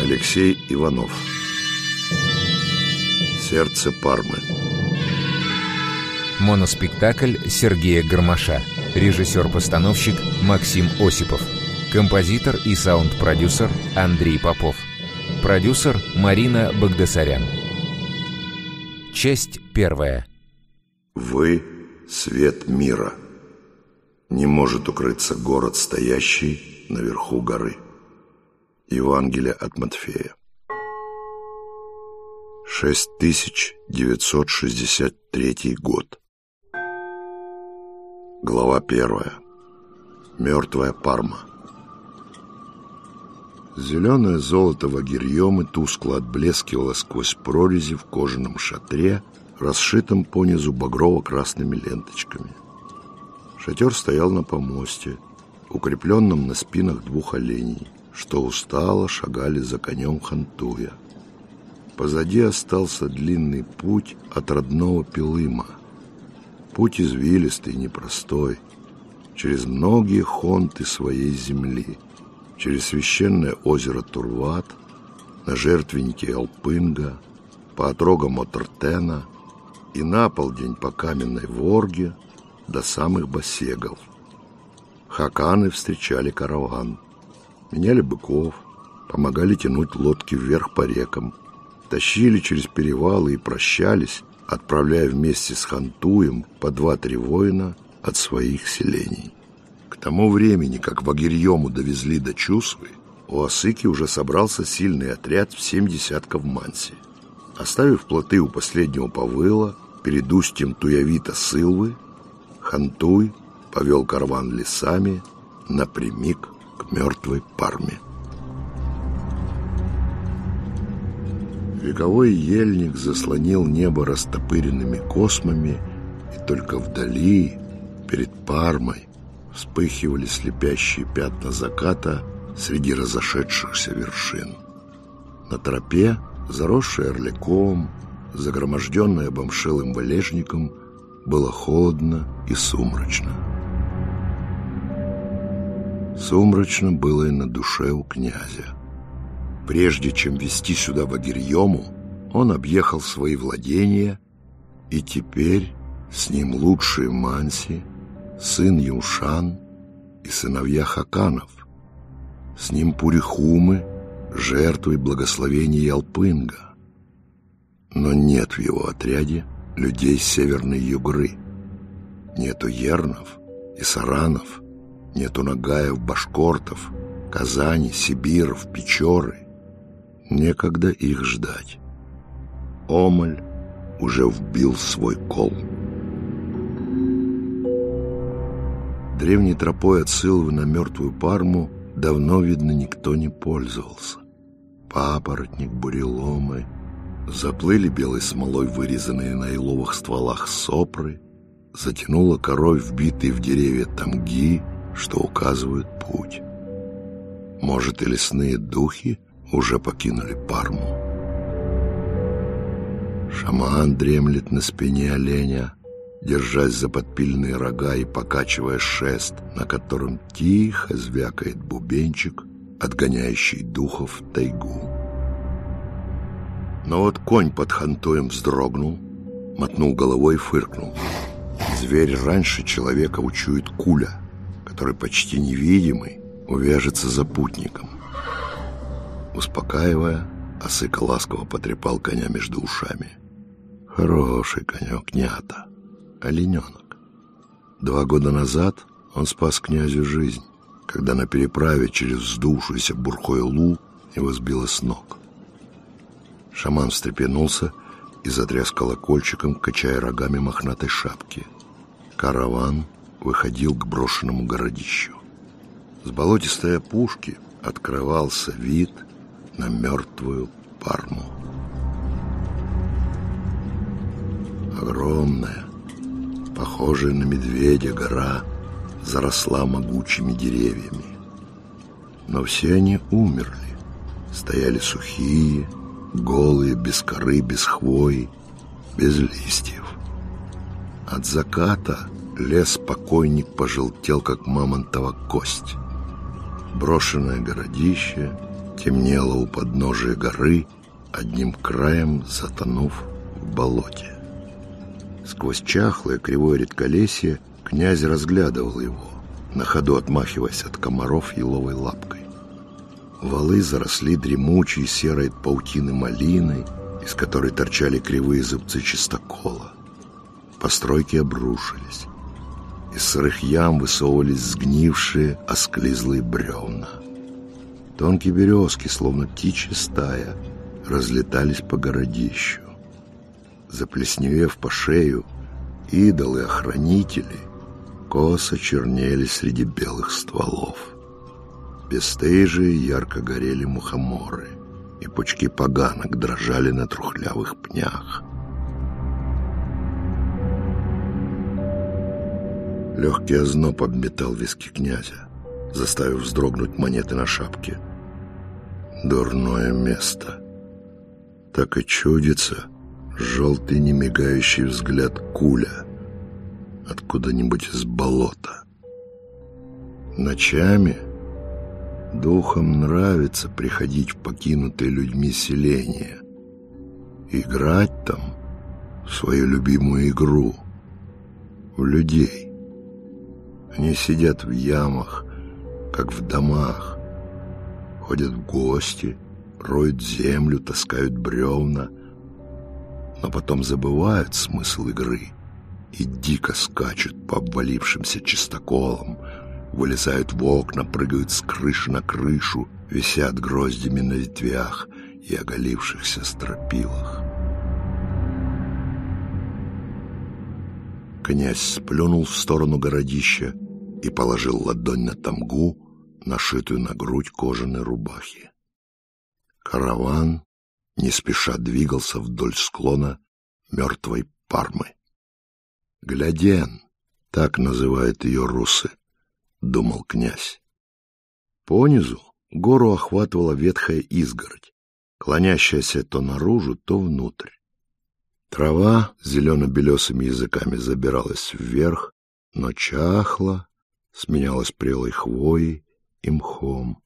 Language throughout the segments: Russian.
Алексей Иванов. Сердце Пармы. Моноспектакль Сергея Гармаша. Режиссер-постановщик Максим Осипов. Композитор и саунд-продюсер Андрей Попов. Продюсер Марина Багдасарян Часть первая. Вы — свет мира Не может укрыться город, стоящий наверху горы Евангелие от Матфея. 6963 год. Глава первая. Мертвая Парма. Зеленое золото вагирьемы тускло отблескивало сквозь прорези в кожаном шатре, расшитом понизу багрово-красными ленточками. Шатер стоял на помосте, укрепленном на спинах двух оленей что устало шагали за конем Хантуя. Позади остался длинный путь от родного Пилыма. Путь извилистый, непростой, через многие хонты своей земли, через священное озеро Турват, на жертвенники Алпынга, по отрогам Отертена и на полдень по каменной Ворге до самых Басегов. Хаканы встречали караван – меняли быков, помогали тянуть лодки вверх по рекам, тащили через перевалы и прощались, отправляя вместе с Хантуем по два-три воина от своих селений. К тому времени, как Вагирьему довезли до Чусвы, у Осыки уже собрался сильный отряд в семь десятков манси. Оставив плоты у последнего повыла, перед устьем Туявита Сылвы, Хантуй повел караван лесами напрямик к мертвой Парме. Вековой ельник заслонил небо растопыренными космами, и только вдали, перед Пармой, вспыхивали слепящие пятна заката среди разошедшихся вершин. На тропе, заросшей орляком, загроможденной обомшелым валежником, было холодно и сумрачно. Сумрачно было и на душе у князя. Прежде чем вести сюда Вагирьему, он объехал свои владения, и теперь с ним лучшие Манси, сын Юшан и сыновья Хаканов, с ним Пурихумы, жертвой благословения Ялпынга. Но нет в его отряде людей Северной Югры. Нету Ернов и Саранов – Нету Нагаев, Башкортов, Казани, Сибиров, Печоры. Некогда их ждать. Омаль уже вбил свой кол. Древней тропой от Сылвы на мертвую Парму давно, видно, никто не пользовался. Папоротник, буреломы, заплыли белой смолой вырезанные на еловых стволах сопры, затянуло корой вбитые в деревья тамги — что указывают путь. Может, и лесные духи уже покинули Парму. Шаман дремлет на спине оленя, держась за подпильные рога и покачивая шест, на котором тихо звякает бубенчик, отгоняющий духов тайгу. Но вот конь под хантоем вздрогнул, мотнул головой и фыркнул. Зверь раньше человека учует куля — который почти невидимый, увяжется за путником. Успокаивая, Осыка ласково потрепал коня между ушами. Хороший конек, нята, олененок. Два года назад он спас князю жизнь, когда на переправе через вздувшуюся бурхой лу его сбило с ног. Шаман встрепенулся и затряс колокольчиком, качая рогами мохнатой шапки. Караван выходил к брошенному городищу. С болотистой опушки открывался вид на мертвую Парму. Огромная, похожая на медведя гора, заросла могучими деревьями. Но все они умерли, стояли сухие, голые, без коры, без хвои, без листьев. От заката Лес покойник пожелтел, как мамонтова кость. Брошенное городище темнело у подножия горы, одним краем затонув в болоте. Сквозь чахлое кривое редколесье князь разглядывал его, на ходу отмахиваясь от комаров еловой лапкой. Валы заросли дремучей серой паутины малины, из которой торчали кривые зубцы чистокола. Постройки обрушились. Из сырых ям высовывались сгнившие, осклизлые бревна. Тонкие березки, словно птичья стая, разлетались по городищу. Заплесневев по шею, идолы-охранители косо чернели среди белых стволов. Бестыжие ярко горели мухоморы, и пучки поганок дрожали на трухлявых пнях. Легкий озноб обметал виски князя, заставив вздрогнуть монеты на шапке. Дурное место. Так и чудится желтый немигающий взгляд куля откуда-нибудь из болота. Ночами духам нравится приходить в покинутые людьми селения, играть там в свою любимую игру, в людей. Они сидят в ямах, как в домах, ходят в гости, роют землю, таскают бревна, но потом забывают смысл игры и дико скачут по обвалившимся чистоколам, вылезают в окна, прыгают с крыши на крышу, висят гроздями на ветвях и оголившихся стропилах. Князь сплюнул в сторону городища и положил ладонь на тамгу, нашитую на грудь кожаной рубахи. Караван не спеша двигался вдоль склона мертвой Пармы. «Гляден», — так называют ее русы, — думал князь. Понизу гору охватывала ветхая изгородь, клонящаяся то наружу, то внутрь. Трава зелено-белесыми языками забиралась вверх, но чахла, сменялась прелой хвоей и мхом.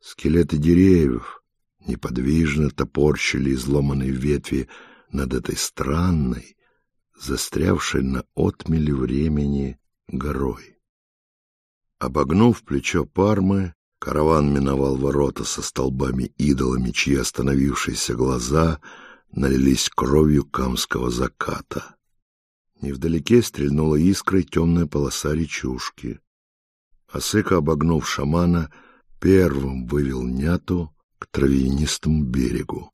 Скелеты деревьев неподвижно топорщили изломанные ветви над этой странной, застрявшей на отмеле времени горой. Обогнув плечо Пармы, караван миновал ворота со столбами-идолами, чьи остановившиеся глаза — налились кровью камского заката. Невдалеке стрельнула искрой темная полоса речушки. Асыка, обогнув шамана, первым вывел няту к травянистому берегу.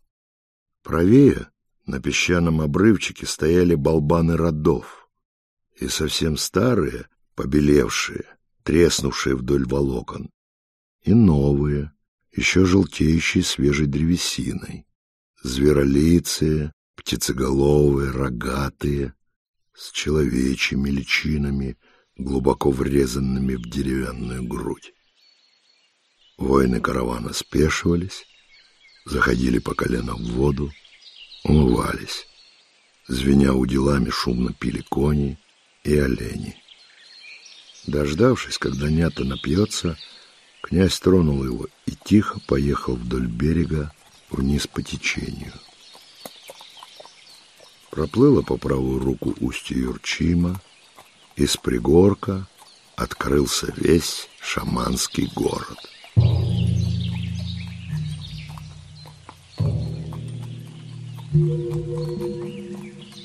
Правее, на песчаном обрывчике, стояли болбаны родов, и совсем старые, побелевшие, треснувшие вдоль волокон, и новые, еще желтеющие свежей древесиной зверолицые, птицеголовые, рогатые, с человечьими личинами, глубоко врезанными в деревянную грудь. Воины каравана спешивались, заходили по колено в воду, умывались. Звеня уделами шумно пили кони и олени. Дождавшись, когда нята напьется, князь тронул его и тихо поехал вдоль берега вниз по течению. Проплыло по правую руку устье Юрчима, из пригорка открылся весь шаманский город.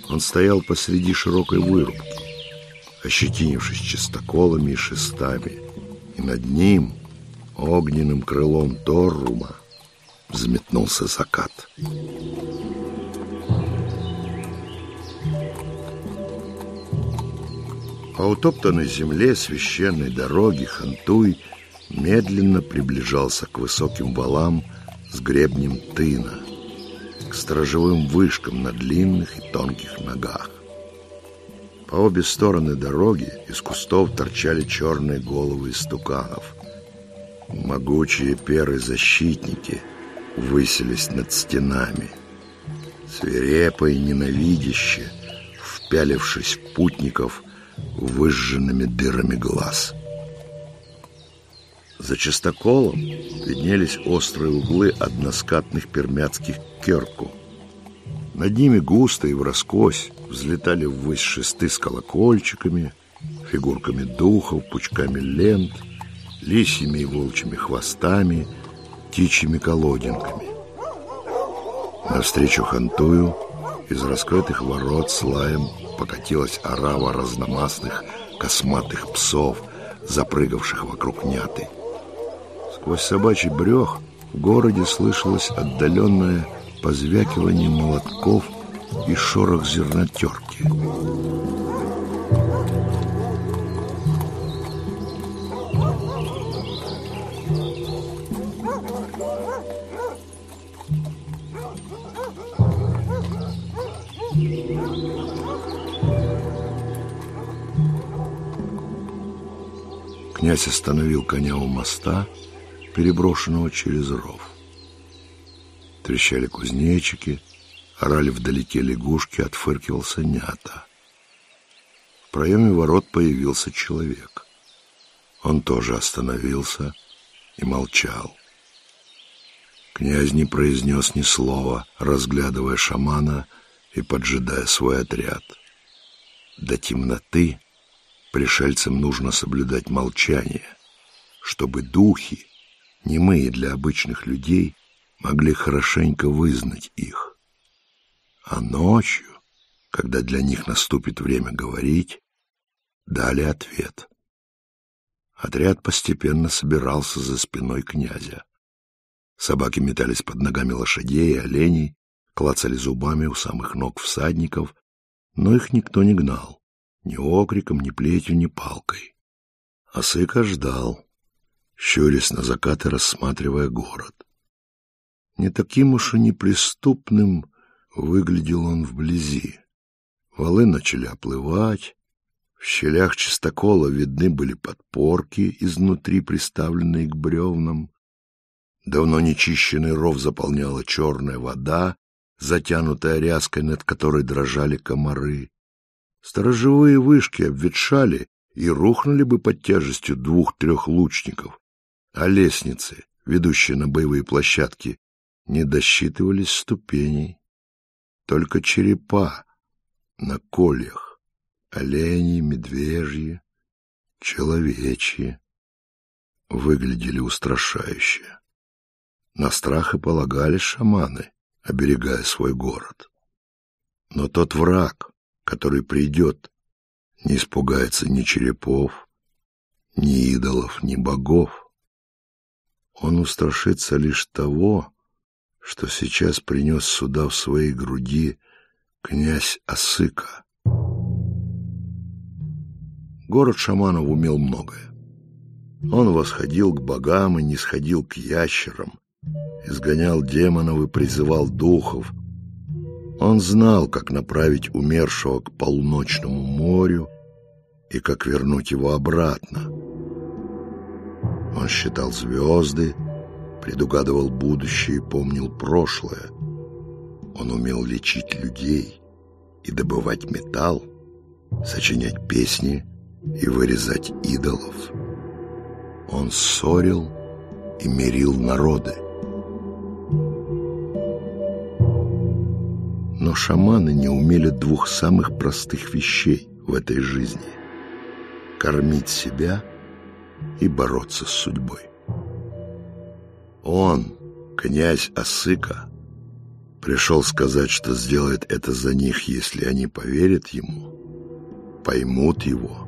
Он стоял посреди широкой вырубки, ощетинившись чистоколами и шестами, и над ним, огненным крылом Торрума, взметнулся закат. По утоптанной земле священной дороги Хантуй медленно приближался к высоким валам с гребнем тына, к сторожевым вышкам на длинных и тонких ногах. По обе стороны дороги из кустов торчали черные головы истуканов. Могучие перы-защитники — высились над стенами, свирепо и ненавидяще, впялившись в путников выжженными дырами глаз. За частоколом виднелись острые углы односкатных пермяцких керку. Над ними густо и враскось взлетали ввысь шесты с колокольчиками, фигурками духов, пучками лент, лисьими и волчьими хвостами, птичьими колодинками. Навстречу Хантую из раскрытых ворот с лаем покатилась орава разномастных косматых псов, запрыгавших вокруг няты. Сквозь собачий брех в городе слышалось отдаленное позвякивание молотков и шорох зернотерки. Князь остановил коня у моста, переброшенного через ров. Трещали кузнечики, орали вдалеке лягушки, отфыркивался нята. В проеме ворот появился человек. Он тоже остановился и молчал. Князь не произнес ни слова, разглядывая шамана и поджидая свой отряд. До темноты Пришельцам нужно соблюдать молчание, чтобы духи, немые для обычных людей, могли хорошенько вызнать их. А ночью, когда для них наступит время говорить, дали ответ. Отряд постепенно собирался за спиной князя. Собаки метались под ногами лошадей и оленей, клацали зубами у самых ног всадников, но их никто не гнал ни окриком, ни плетью, ни палкой. Осыка ждал, щурясь на закат рассматривая город. Не таким уж и неприступным выглядел он вблизи. Валы начали оплывать, в щелях чистокола видны были подпорки, изнутри приставленные к бревнам. Давно нечищенный ров заполняла черная вода, затянутая ряской, над которой дрожали комары. Сторожевые вышки обветшали и рухнули бы под тяжестью двух-трех лучников, а лестницы, ведущие на боевые площадки, не досчитывались ступеней. Только черепа на кольях, олени, медвежьи, человечьи, выглядели устрашающе. На страх и полагали шаманы, оберегая свой город. Но тот враг, который придет, не испугается ни черепов, ни идолов, ни богов. Он устрашится лишь того, что сейчас принес сюда в своей груди князь Осыка. Город шаманов умел многое. Он восходил к богам и не сходил к ящерам, изгонял демонов и призывал духов — он знал, как направить умершего к полночному морю и как вернуть его обратно. Он считал звезды, предугадывал будущее и помнил прошлое. Он умел лечить людей и добывать металл, сочинять песни и вырезать идолов. Он ссорил и мирил народы. Но шаманы не умели двух самых простых вещей в этой жизни — кормить себя и бороться с судьбой. Он, князь Осыка, пришел сказать, что сделает это за них, если они поверят ему, поймут его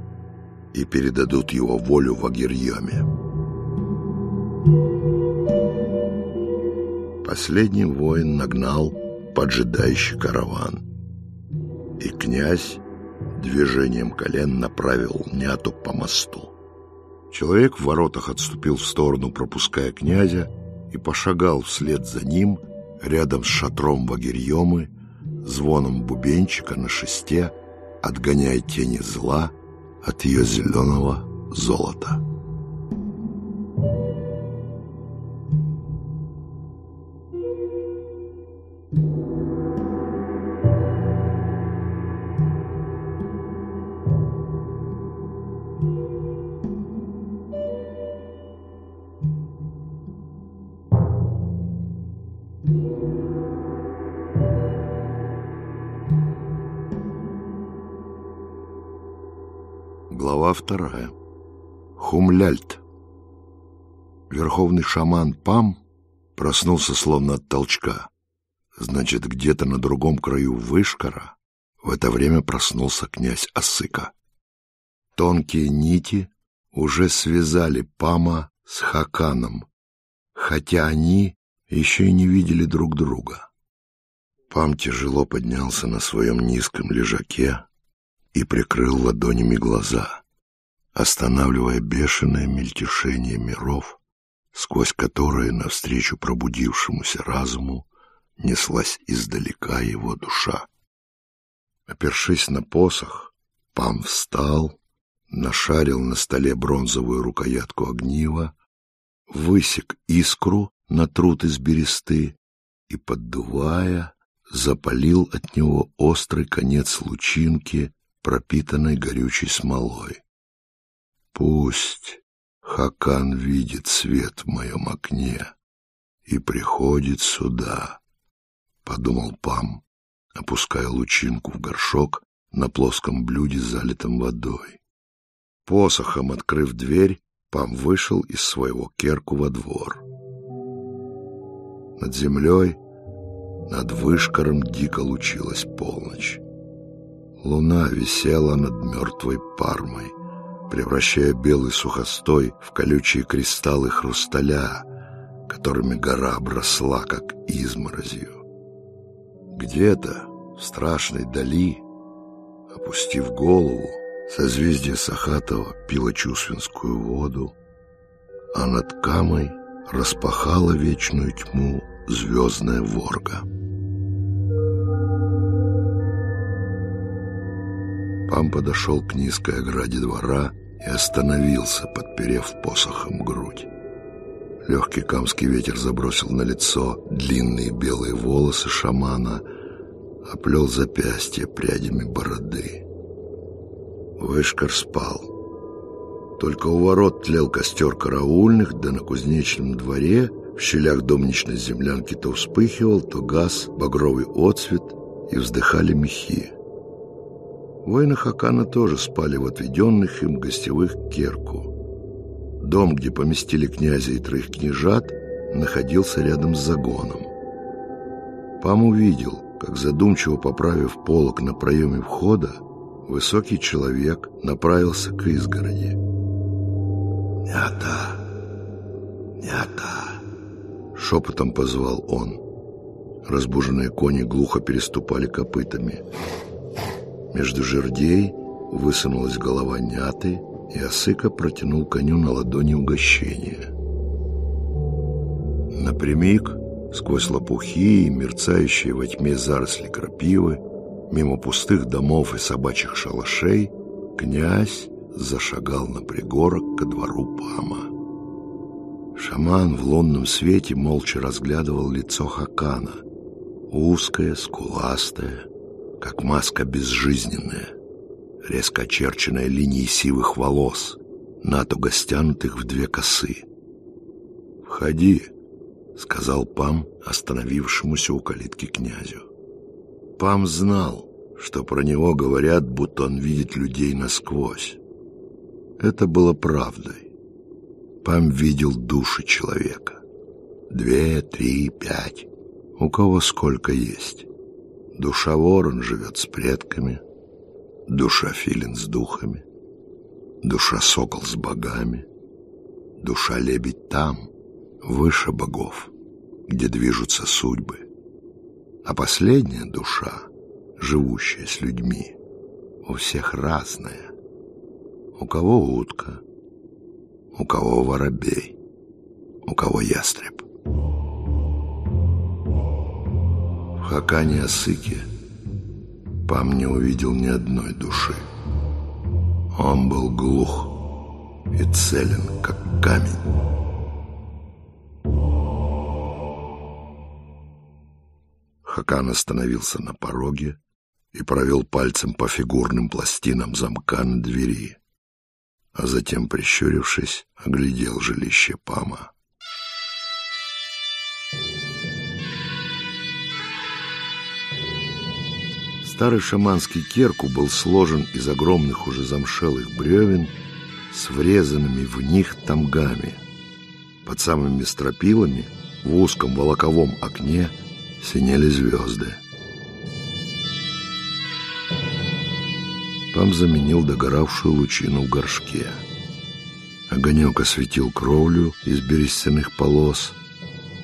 и передадут его волю в Агирьеме. Последний воин нагнал поджидающий караван. И князь движением колен направил Няту по мосту. Человек в воротах отступил в сторону, пропуская князя, и пошагал вслед за ним, рядом с шатром Вагирьемы, звоном бубенчика на шесте, отгоняя тени зла от ее зеленого золота. Глава вторая. Хумляльт. Верховный шаман Пам проснулся словно от толчка. Значит, где-то на другом краю Вышкара в это время проснулся князь Асыка. Тонкие нити уже связали Пама с Хаканом, хотя они еще и не видели друг друга. Пам тяжело поднялся на своем низком лежаке и прикрыл ладонями глаза, останавливая бешеное мельтешение миров, сквозь которые навстречу пробудившемуся разуму неслась издалека его душа. Опершись на посох, Пам встал, нашарил на столе бронзовую рукоятку огнива, высек искру на труд из бересты и, поддувая, запалил от него острый конец лучинки, пропитанной горючей смолой. Пусть Хакан видит свет в моем окне и приходит сюда, — подумал Пам, опуская лучинку в горшок на плоском блюде, залитом водой. Посохом открыв дверь, Пам вышел из своего керку во двор. Над землей, над вышкором дико лучилась полночь. Луна висела над мертвой пармой, превращая белый сухостой в колючие кристаллы хрусталя, которыми гора обросла, как изморозью. Где-то в страшной дали, опустив голову, созвездие Сахатова пило чувственскую воду, а над Камой распахала вечную тьму звездная ворга. Пам подошел к низкой ограде двора и остановился, подперев посохом грудь. Легкий камский ветер забросил на лицо длинные белые волосы шамана, оплел запястье прядями бороды. Вышкар спал. Только у ворот тлел костер караульных, да на кузнечном дворе в щелях домничной землянки то вспыхивал, то газ, багровый отцвет, и вздыхали мехи. Воины Хакана тоже спали в отведенных им гостевых керку. Дом, где поместили князя и троих княжат, находился рядом с загоном. Пам увидел, как задумчиво поправив полок на проеме входа, высокий человек направился к изгороди. «Нята! Нята!» — шепотом позвал он. Разбуженные кони глухо переступали копытами. Между жердей высунулась голова няты, и Осыка протянул коню на ладони угощение. Напрямик, сквозь лопухи и мерцающие во тьме заросли крапивы, мимо пустых домов и собачьих шалашей, князь зашагал на пригорок ко двору Пама. Шаман в лунном свете молча разглядывал лицо Хакана, узкое, скуластое, как маска безжизненная, резко очерченная линией сивых волос, натуго стянутых в две косы. «Входи», — сказал Пам, остановившемуся у калитки князю. Пам знал, что про него говорят, будто он видит людей насквозь. Это было правдой. Пам видел души человека. Две, три, пять. У кого сколько есть. Душа ворон живет с предками, душа филин с духами, душа сокол с богами, душа лебедь там, выше богов, где движутся судьбы. А последняя душа, живущая с людьми, у всех разная. У кого утка, у кого воробей, у кого ястреб. Хакане Асыке Пам не увидел ни одной души. Он был глух и целен, как камень. Хакан остановился на пороге и провел пальцем по фигурным пластинам замка на двери, а затем, прищурившись, оглядел жилище Пама. Старый шаманский керку был сложен из огромных уже замшелых бревен с врезанными в них тамгами. Под самыми стропилами в узком волоковом окне синели звезды. Пам заменил догоравшую лучину в горшке. Огонек осветил кровлю из берестяных полос,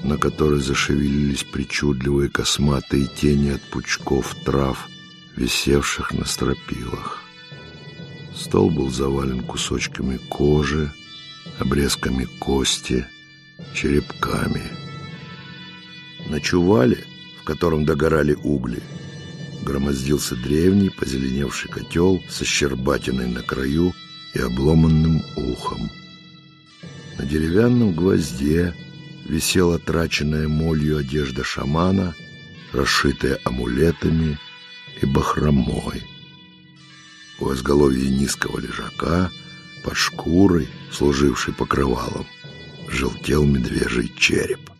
на которой зашевелились причудливые косматые тени от пучков трав, висевших на стропилах. Стол был завален кусочками кожи, обрезками кости, черепками. На чувале, в котором догорали угли, громоздился древний позеленевший котел со щербатиной на краю и обломанным ухом. На деревянном гвозде висела траченная молью одежда шамана, расшитая амулетами и бахромой. У изголовья низкого лежака, под шкурой, служившей покрывалом, желтел медвежий череп.